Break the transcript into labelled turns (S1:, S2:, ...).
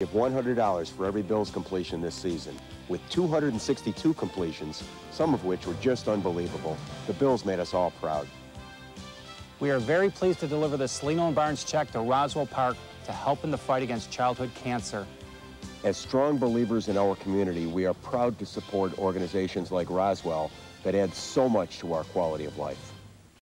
S1: Give $100 for every Bills completion this season. With 262 completions, some of which were just unbelievable, the Bills made us all proud.
S2: We are very pleased to deliver the Cellino and Barnes check to Roswell Park to help in the fight against childhood cancer.
S1: As strong believers in our community, we are proud to support organizations like Roswell that add so much to our quality of life.